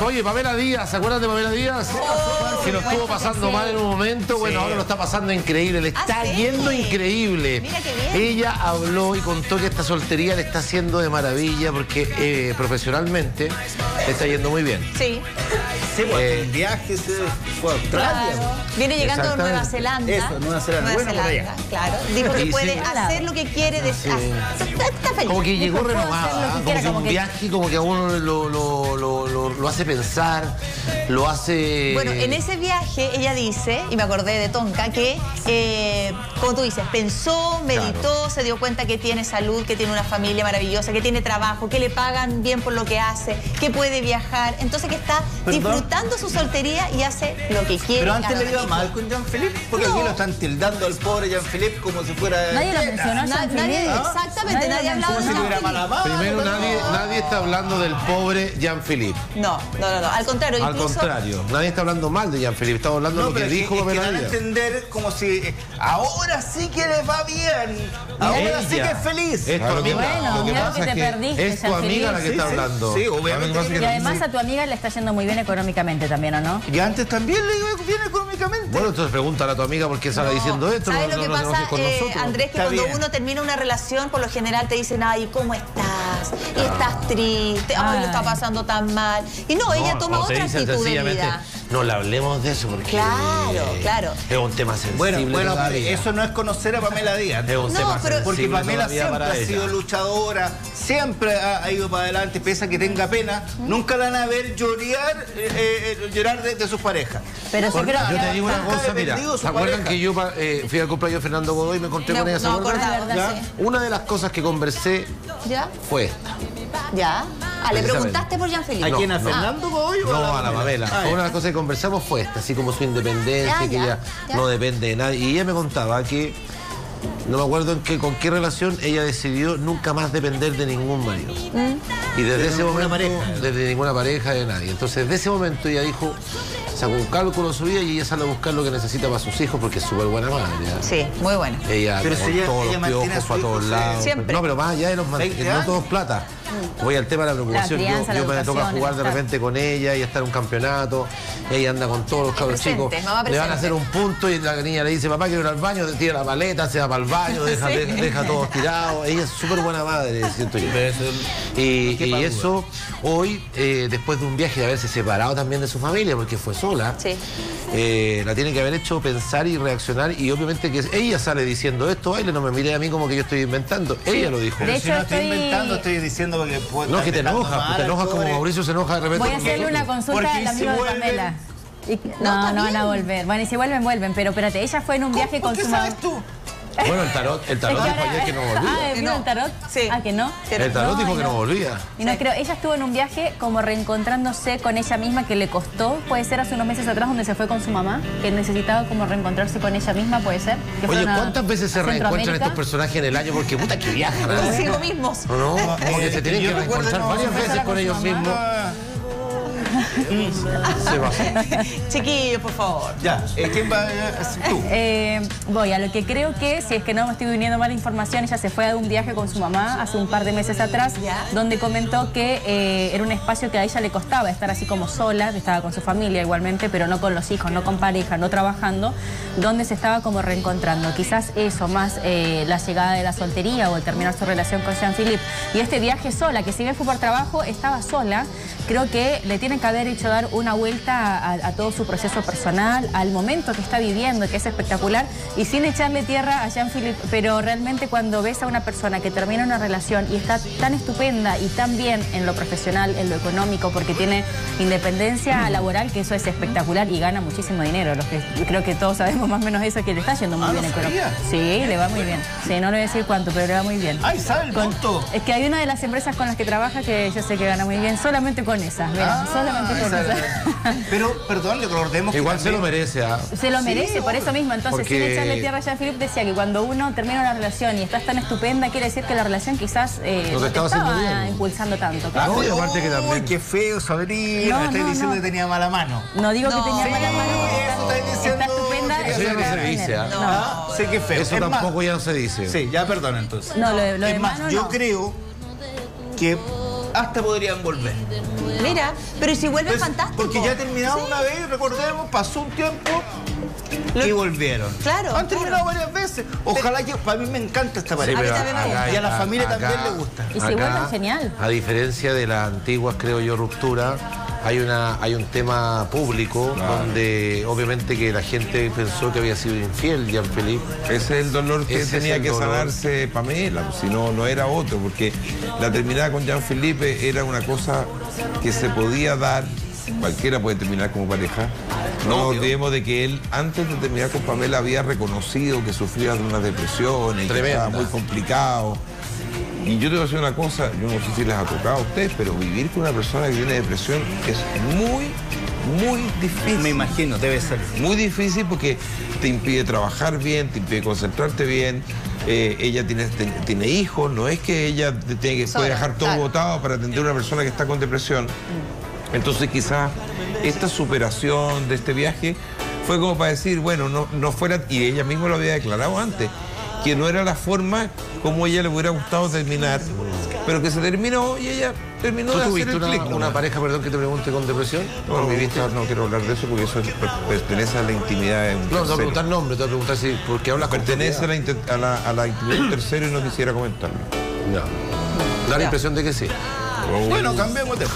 Oye, Pamela Díaz, ¿se acuerdan de Pamela Díaz? que lo estuvo pasando mal en un momento, bueno, ahora lo está pasando increíble, le está Ah, sí. yendo increíble. Mira qué bien. Ella habló y contó que esta soltería le está haciendo de maravilla porque eh, profesionalmente le está yendo muy bien. Sí, Sí, pues, Eh, el viaje se fue a Australia. claro. Viene llegando de Nueva. Zelanda. Eso, Nueva Zelanda. Bueno, por allá. claro. Dijo que Y puede sí. hacer lo que quiere. De... Sí. Ah, Está, está feliz. Como que llegó renovada, que como quiera, que un viaje como que a uno lo, lo, lo, lo- lo hace pensar, lo hace... Bueno, en ese viaje ella dice, y me acordé de Tonka, que, eh, como tú dices, pensó, meditó, se dio cuenta que tiene salud, que tiene una familia maravillosa, que tiene trabajo, que le pagan bien por lo que hace, que puede viajar. Entonces que está Perdón. disfrutando su soltería y hace lo que quiere. Pero antes le iba mal con Jean-Philippe, porque No. aquí lo están tildando al pobre Jean-Philippe como si fuera... Nadie lo mencionó, Na- nadie, exactamente, Nadie nadie, ha hablado de Jean-Philippe. Primero, nadie, nadie está hablando del pobre Jean-Philippe. No, no, no, no, al contrario, Al incluso... contrario, nadie está hablando mal de Jean-Philippe, estamos hablando de No, lo que dijo es que a entender como si eh, ahora sí que les va bien. Ahora sí que es feliz. Es tu amiga. bueno, lo que mira lo pasa que es te que perdiste, es tu amiga la que Sí, está sí. hablando. Sí, obviamente que Y además a tu amiga le está yendo muy bien económicamente también, ¿o no? Y antes también le iba bien económicamente. Bueno, entonces pregúntale a tu amiga por qué sale diciendo esto. ¿Sabes no, lo que no, no, no, pasa, eh. Andrés? Que Está cuando bien. uno termina una relación, por lo general te dicen, ay, ¿cómo estás? Y estás triste, ay, lo está pasando tan mal. Y no, ella toma otra actitud de vida. No le hablemos de eso porque Claro, claro. es un tema sensible Bueno, bueno, todavía. eso no es conocer a Pamela Díaz. es un No, tema pero- Porque Pamela siempre ha ella. sido luchadora, siempre ha, ha ido para adelante, pese a que tenga pena, nunca la van a ver llorar, eh, eh, llorar de, de sus parejas. Pero yo Por creo que Yo te digo una cosa, mira, ¿se acuerdan pareja. que yo eh, fui al cumpleaños de Fernando Godoy y me encontré Me- con ella? ¿se no, acuerdan? acordaba, ¿verdad? sí. Una de las cosas que conversé ¿Ya? fue esta. ¿Ya? Ah, le preguntaste por Jean-Philippe. ¿A quién? ¿A no. Fernando Godoy o No, a la Pamela. Ah, ya. una de las cosas que conversamos fue esta, así como su independencia, Ya, que ya, ella ya. no depende de nadie. Y ella me contaba que, no me acuerdo en qué, con qué relación, ella decidió nunca más depender de ningún marido. Y desde De ese ninguna momento, pareja. desde ninguna pareja, de nadie. Entonces, desde ese momento ella dijo, sacó un cálculo de su vida y ella sale a buscar lo que necesita para sus hijos porque es súper buena madre. ¿ya? Sí, muy bueno. Ella Pero con si ella- todos ella los mantiene a piojos su hijo, todos sí. lados. Siempre. No, pero más allá de los man- 20 no años. todos plata. Voy al tema de la preocupación. La yo la me toca jugar de repente con ella y estar en un campeonato. Ella anda con todos los cabros presente, chicos. Le van a hacer un punto y la niña le dice, papá, quiero ir al baño, tira la paleta, se va para el baño, deja, Sí. deja, deja todos tirados. Ella es súper buena madre, siento yo. Y, eso hoy, eh, después de un viaje de haberse separado también de su familia, porque fue sola, Sí. eh, la tiene que haber hecho pensar y reaccionar. Y obviamente que ella sale diciendo esto, baile, no me mire a mí como que yo estoy inventando. Ella lo dijo. De Pero hecho, si no estoy estoy- inventando, estoy diciendo que puede No, que te enojas, te enojas como. Mauricio se enoja de repente. Voy a hacerle una consulta al amigo de Pamela. Y- No, no, van a volver. Bueno, y si vuelven, vuelven. Pero espérate, ella fue en un viaje con ¿Por qué su mamá. sabes tú? Bueno, el tarot, el tarot Es que dijo ahora- ayer que no Ah, volvía. ¿vino No. el tarot? Sí. Ah, que no. El tarot No, dijo que no no. volvía. Y no creo, ella estuvo en un viaje como reencontrándose con ella misma que le costó, puede ser hace unos meses atrás donde se fue con su mamá, que necesitaba como reencontrarse con ella misma, puede ser. Que Oye, a- ¿cuántas veces se reencuentran estos personajes en el año? Porque puta que viajan. ¿eh? Consigo mismos. ¿No? no? Como que se tienen que reencontrar varias veces con con ellos mismos. Se va. Chiquillos, por favor. ya, eh, ¿quién va? Eh, Tú. Eh, voy a lo que creo que, si es que no me estoy viniendo mala información, ella se fue a un viaje con su mamá hace un par de meses atrás, Ya. donde comentó que eh, era un espacio que a ella le costaba estar así como sola, estaba con su familia igualmente, pero no con los hijos, no con pareja, no trabajando, donde se estaba como reencontrando. Quizás eso, más eh, la llegada de la soltería o el terminar su relación con Jean-Philippe y este viaje sola, que si bien fue por trabajo, estaba sola, creo que le tiene que haber hecho dar una vuelta a, a todo su proceso personal, al momento que está viviendo, que es espectacular, y sin echarle tierra a Jean-Philippe, pero realmente cuando ves a una persona que termina una relación y está tan estupenda y tan bien en lo profesional, en lo económico, porque tiene independencia laboral, que eso es espectacular y gana muchísimo dinero. Los que, creo que todos sabemos más o menos eso, que le está yendo muy Ah, bien ¿no económicamente. sabía? Sí, le va muy bien. Sí, no le voy a decir cuánto, pero le va muy bien. Ay, ¿sabe el es que hay una de las empresas con las que trabaja que yo sé que gana muy bien, solamente con esas, mira, Ah, solamente con esa- esas. Pero, perdón, le recordemos que Igual se lo también- merece. ¿ah? Se lo merece, Sí, por eso mismo. Entonces, Porque- sin echarle tierra a Jean-Philippe decía que cuando uno termina una relación y estás tan estupenda, quiere decir que la relación quizás eh, Lo que no te estaba estaba impulsando tanto. Ah, claro. no, y aparte que también- Uy, qué feo, Sabrina. No, me estáis no, diciendo no. que tenía mala mano. No digo No. que tenía Sí, mala mano, eso estáis diciendo está Eso ya no se dice. ¿ah? No. Ah, sé que feo. Eso Es más, tampoco ya no se dice. Sí, ya perdón entonces. No, lo, de- lo es más, yo no. creo que hasta podrían volver. Mira, pero si vuelve Pues, fantástico. Porque ya terminaron Sí. una vez, recordemos, pasó un tiempo Lo- y volvieron. Claro, Han terminado claro. varias veces. Ojalá que, para mí me encanta esta Sí, pareja. Y a la familia también le gusta. Y se vuelven genial. A diferencia de las antiguas, creo yo, rupturas, hay una hay un tema público donde obviamente que la gente pensó que había sido infiel Jean-Philippe. Ese es el dolor que Ese tenía que dolor. sanarse Pamela, pues, si no, no era otro, porque la terminada con Jean Felipe era una cosa que se podía dar, cualquiera puede terminar como pareja. No olvidemos de que él, antes de terminar con Pamela, había reconocido que sufría de una depresión y que estaba muy complicado. Y yo te voy a decir una cosa, yo no sé si les ha tocado a ustedes, pero vivir con una persona que tiene depresión es muy, muy difícil. Me imagino, debe ser. Muy difícil porque te impide trabajar bien, te impide concentrarte bien. eh, ella tiene, tiene hijos, no es que ella te tiene que Sola, puede dejar todo claro. botado para atender a una persona que está con depresión. Entonces quizás esta superación de este viaje fue como para decir, bueno, no, no fuera, y ella misma lo había declarado antes, que no era la forma como ella le hubiera gustado terminar, pero que se terminó y ella terminó ¿Tú de hacer el una, una pareja, perdón que te pregunte, con depresión? No, ¿O me viviste? no quiero hablar de eso porque eso es- pertenece a la intimidad de un No, te voy a preguntar nombre, te voy a preguntar si, porque hablas con Pertenece a propiedad. la, inte- a la, a la intimidad de un tercero y no quisiera comentarlo. No. Da la impresión de que sí. Bueno, cambiemos de...